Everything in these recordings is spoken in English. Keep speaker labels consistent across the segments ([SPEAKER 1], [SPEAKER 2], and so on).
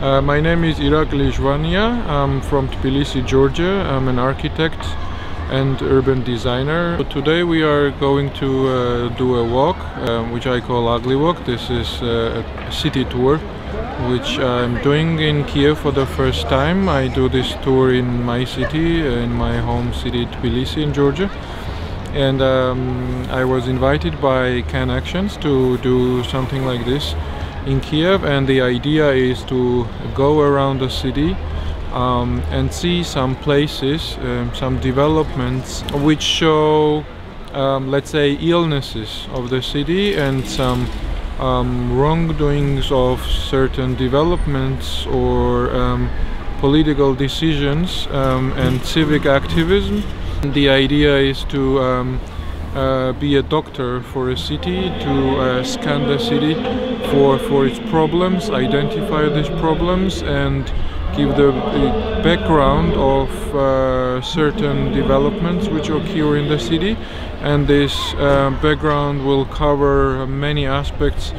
[SPEAKER 1] Uh, my name is Irakli Zhvania. I'm from Tbilisi, Georgia. I'm an architect and urban designer. So Today we are going to uh, do a walk, uh, which I call Ugly Walk. This is uh, a city tour, which I'm doing in Kiev for the first time. I do this tour in my city, in my home city, Tbilisi in Georgia. And um, I was invited by CANactions to do something like this in Kiev and the idea is to go around the city um, and see some places, um, some developments which show, um, let's say, illnesses of the city and some um, wrongdoings of certain developments or um, political decisions um, and civic activism. The idea is to uh, be a doctor for a city, to uh, scan the city for, for its problems, identify these problems and give the background of uh, certain developments which occur in the city. And this uh, background will cover many aspects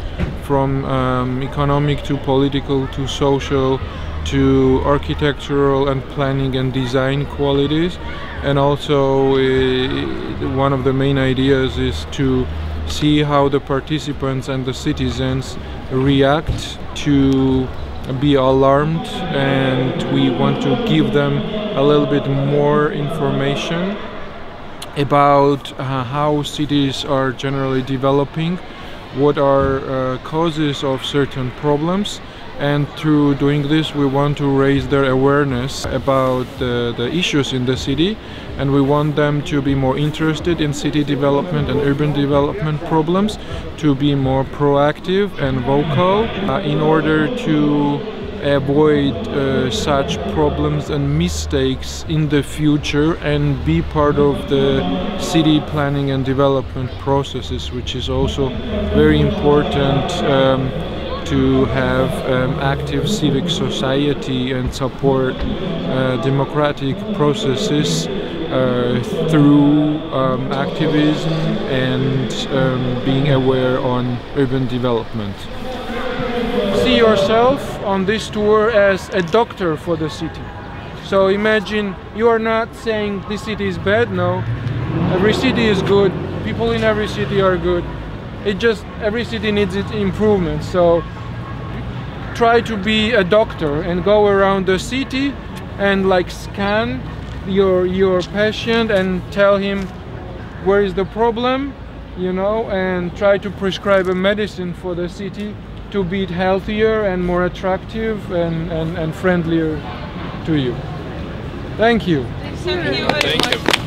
[SPEAKER 1] from um, economic to political to social to architectural and planning and design qualities. And also uh, one of the main ideas is to see how the participants and the citizens react to be alarmed. And we want to give them a little bit more information about uh, how cities are generally developing what are uh, causes of certain problems. And through doing this we want to raise their awareness about the, the, issues in the city. And we want them to be more interested in city development and urban development problems to be more proactive and vocal uh, in order to avoid uh, such problems and mistakes in the future and be part of the city planning and development processes which is also very important um, to have um, active civic society and support uh, democratic processes uh, through um, activism and um, being aware on urban development. See yourself on this tour as a doctor for the city. So imagine you are not saying this city is bad, no. Every city is good, people in every city are good. It just, every city needs its improvement. So try to be a doctor and go around the city and like scan your your patient and tell him where is the problem you know and try to prescribe a medicine for the city to be healthier and more attractive and, and, and friendlier to you. Thank you.
[SPEAKER 2] Thank you, thank you.